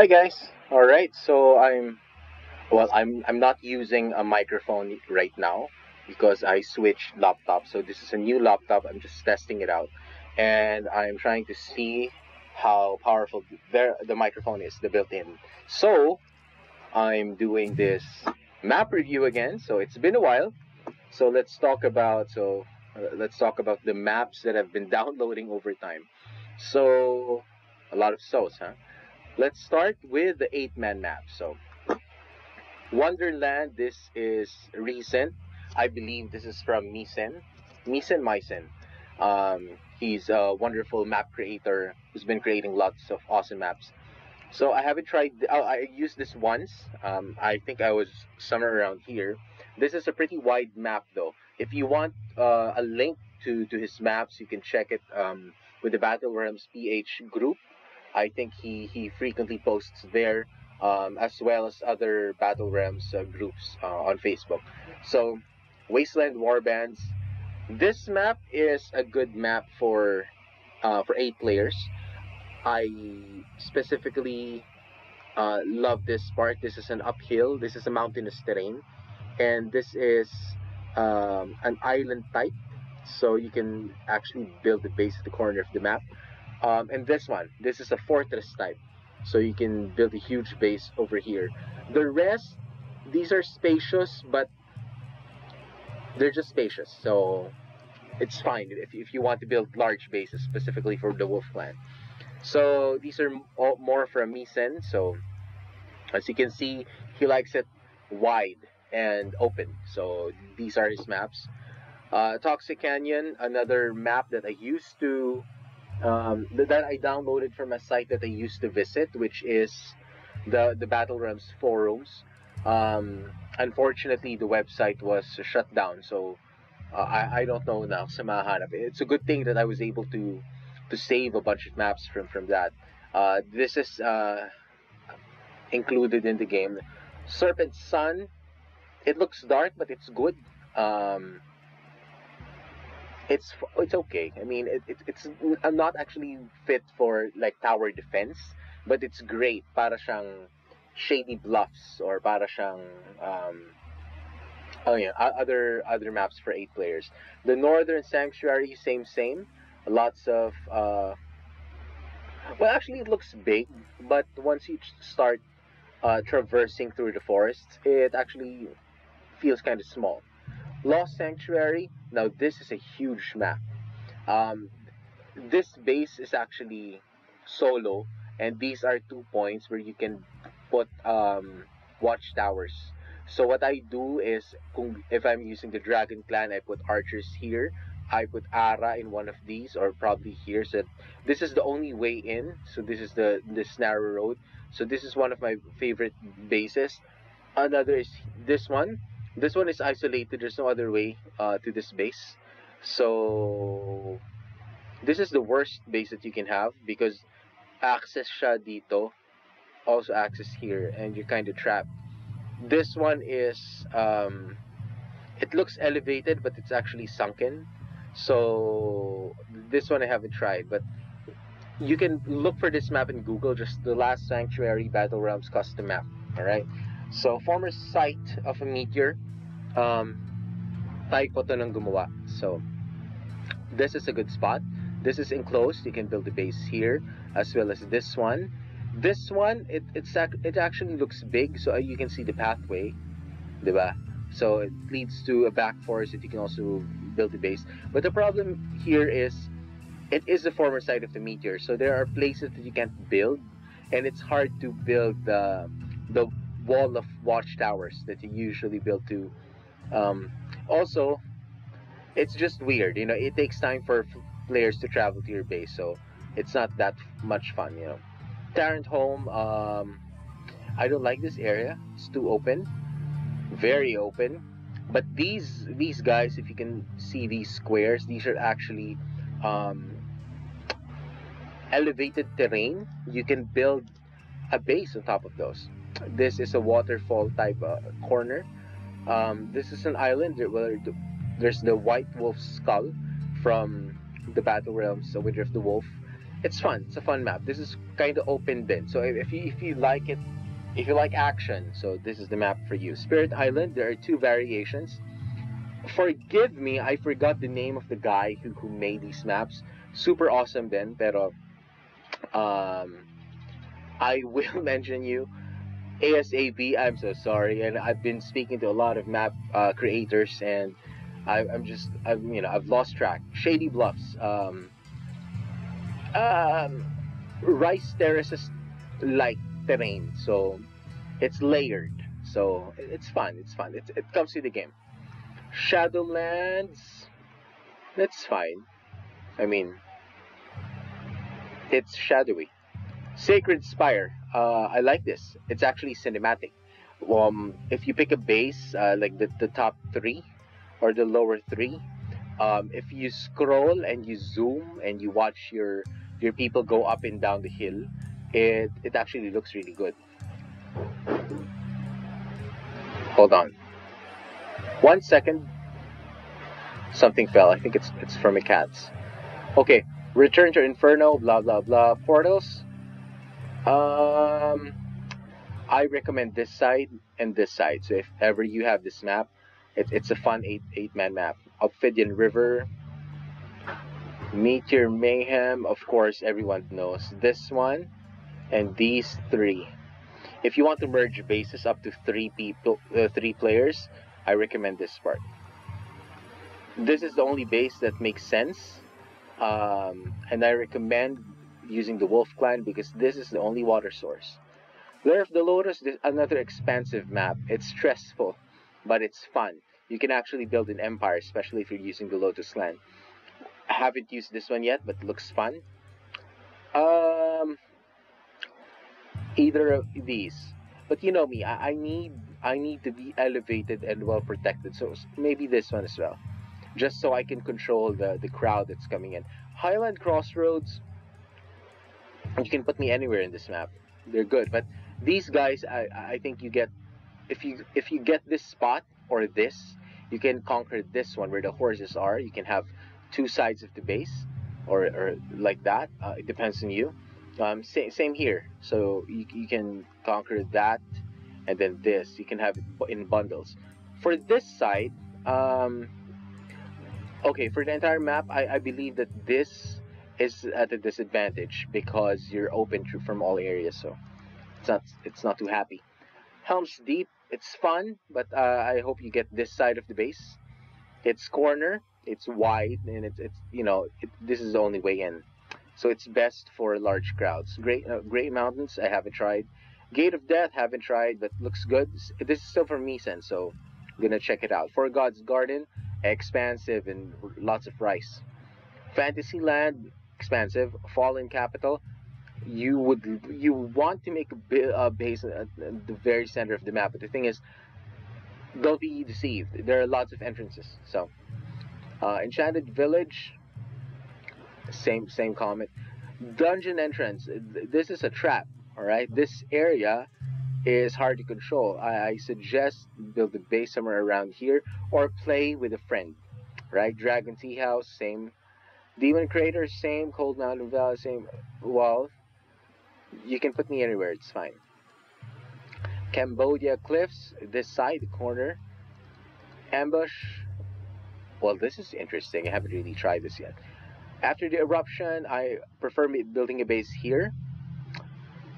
Hi guys. All right. So I'm well. I'm I'm not using a microphone right now because I switched laptop. So this is a new laptop. I'm just testing it out, and I'm trying to see how powerful the, the microphone is, the built-in. So I'm doing this map review again. So it's been a while. So let's talk about so uh, let's talk about the maps that have been downloading over time. So a lot of so's, huh? Let's start with the eight man map. So, Wonderland, this is recent. I believe this is from Misen. Misen Misen. Um, he's a wonderful map creator who's been creating lots of awesome maps. So I haven't tried. Oh, I used this once. Um, I think I was somewhere around here. This is a pretty wide map, though. If you want uh, a link to to his maps, you can check it um, with the Battle Realms PH group. I think he, he frequently posts there, um, as well as other Battle Realms uh, groups uh, on Facebook. So, Wasteland Warbands. This map is a good map for uh, for eight players. I specifically uh, love this part. This is an uphill. This is a mountainous terrain, and this is um, an island type. So you can actually build the base at the corner of the map. Um, and this one, this is a fortress type. So you can build a huge base over here. The rest, these are spacious, but they're just spacious. So it's fine if, if you want to build large bases, specifically for the Wolf Clan. So these are all, more from Misen. So as you can see, he likes it wide and open. So these are his maps. Uh, Toxic Canyon, another map that I used to um, that I downloaded from a site that I used to visit, which is the the Battle Realms forums. Um, unfortunately, the website was shut down, so uh, I I don't know now. It's a good thing that I was able to to save a bunch of maps from from that. Uh, this is uh, included in the game. Serpent Sun. It looks dark, but it's good. Um, it's it's okay. I mean, it, it, it's not actually fit for like tower defense, but it's great para siyang shady bluffs or para siyang um, oh yeah, other other maps for eight players. The Northern Sanctuary, same same. Lots of uh, well, actually, it looks big, but once you start uh, traversing through the forest, it actually feels kind of small. Lost Sanctuary. Now this is a huge map. Um, this base is actually solo, and these are two points where you can put um, watchtowers. So what I do is, if I'm using the Dragon Clan, I put archers here. I put Arah in one of these, or probably here. So this is the only way in. So this is the this narrow road. So this is one of my favorite bases. Another is this one this one is isolated. There's no other way uh, to this base. So this is the worst base that you can have because access siya dito also access here and you're kind of trapped. This one is um, it looks elevated but it's actually sunken. So this one I haven't tried but you can look for this map in Google just the last sanctuary battle realms custom map all right so, former site of a meteor, um, tayo ko to nang gumawa. So, this is a good spot. This is enclosed. You can build a base here, as well as this one. This one, it, it's, it actually looks big, so you can see the pathway, diba? So, it leads to a back forest that you can also build a base. But the problem here is, it is the former site of the meteor, so there are places that you can't build, and it's hard to build the, the wall of watchtowers that you usually build to. Um, also, it's just weird, you know. It takes time for players to travel to your base, so it's not that much fun, you know. Tarrant Home, um, I don't like this area. It's too open, very open. But these these guys, if you can see these squares, these are actually um, elevated terrain. You can build a base on top of those this is a waterfall type uh, corner um, this is an island where there's the white wolf skull from the battle realms the winter of the wolf it's fun. It's a fun map. This is kind of open then. So if you if you like it, if you like action, so this is the map for you. Spirit Island. There are two variations. Forgive me, I forgot the name of the guy who, who made these maps. Super awesome then, pero um, I will mention you. ASAP, I'm so sorry, and I've been speaking to a lot of map uh, creators, and I, am just, I've, you know, I've lost track. Shady Bluffs, um, um, rice terraces like terrain, so it's layered, so it's fun. It's fun. It's, it comes with the game. Shadowlands, that's fine. I mean, it's shadowy. Sacred Spire. Uh, I like this. It's actually cinematic. Um, if you pick a base, uh, like the, the top three or the lower three, um, if you scroll and you zoom and you watch your your people go up and down the hill, it it actually looks really good. Hold on. One second. Something fell. I think it's it's from a cat's. Okay. Return to Inferno. Blah blah blah. Portals. Um, I recommend this side and this side. So if ever you have this map, it, it's a fun eight eight man map. Ophidian River, Meteor Mayhem. Of course, everyone knows this one, and these three. If you want to merge bases up to three people, uh, three players, I recommend this part. This is the only base that makes sense, um, and I recommend using the Wolf Clan because this is the only water source. Lair of the Lotus is another expansive map. It's stressful, but it's fun. You can actually build an empire, especially if you're using the Lotus Clan. I haven't used this one yet, but it looks fun. Um, either of these. But you know me, I, I need I need to be elevated and well protected. So maybe this one as well, just so I can control the the crowd that's coming in. Highland Crossroads you can put me anywhere in this map. They're good but these guys I, I think you get if you if you get this spot or this you can conquer this one where the horses are. You can have two sides of the base or, or like that. Uh, it depends on you. Um, same, same here. So you, you can conquer that and then this. You can have it in bundles. For this side um, okay for the entire map I, I believe that this is at a disadvantage because you're open to, from all areas, so it's not it's not too happy. Helm's Deep, it's fun, but uh, I hope you get this side of the base. It's corner, it's wide, and it's it's you know it, this is the only way in, so it's best for large crowds. Great uh, Great Mountains, I haven't tried. Gate of Death, haven't tried, but looks good. This is still from Meeson, so I'm gonna check it out. For God's Garden, expansive and lots of rice. Fantasyland, expensive. Fallen Capital, you would you want to make a, base at the very center of the map, but the thing is, don't be deceived. There are lots of entrances. So, uh, Enchanted Village, same same comment. Dungeon entrance. This is a trap. All right, this area is hard to control. I, I suggest build a base somewhere around here or play with a friend. Right, Dragon Tea House, same Demon Crater, same. Cold Mountain Valley, same. Well, you can put me anywhere, it's fine. Cambodia Cliffs, this side, the corner. Ambush. Well, this is interesting. I haven't really tried this yet. After the eruption, I prefer building a base here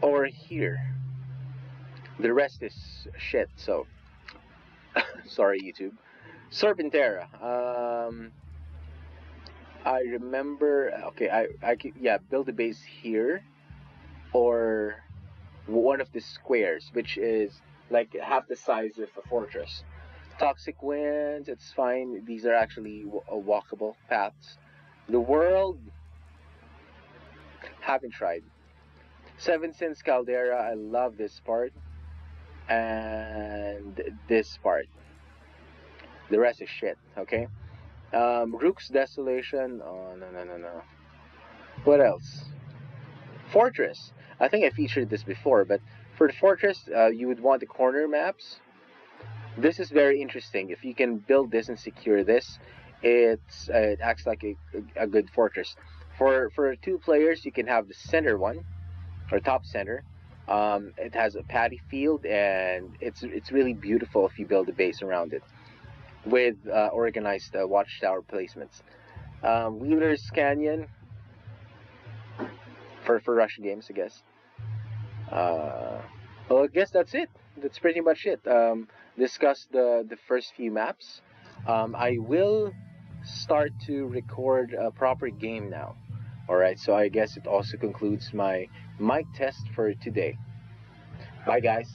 or here. The rest is shit, so sorry YouTube. Serpentera. Um, I remember. Okay, I I yeah build a base here, or one of the squares, which is like half the size of a fortress. Toxic winds, it's fine. These are actually uh, walkable paths. The world, haven't tried. Seven Sins Caldera, I love this part. And this part. The rest is shit, okay? Um, Rook's Desolation. Oh, no, no, no, no. What else? Fortress. I think I featured this before, but for the Fortress, uh, you would want the corner maps. This is very interesting. If you can build this and secure this, it's uh, it acts like a, a good fortress. For for two players, you can have the center one, or top center. Um, it has a paddy field, and it's it's really beautiful if you build a base around it with uh, organized uh, watchtower placements. Um, Wheeler's Canyon for for Russian games, I guess. Uh, well, I guess that's it. That's pretty much it. Um, discuss the the first few maps. Um, I will start to record a proper game now. Alright, so I guess it also concludes my mic test for today. Bye guys.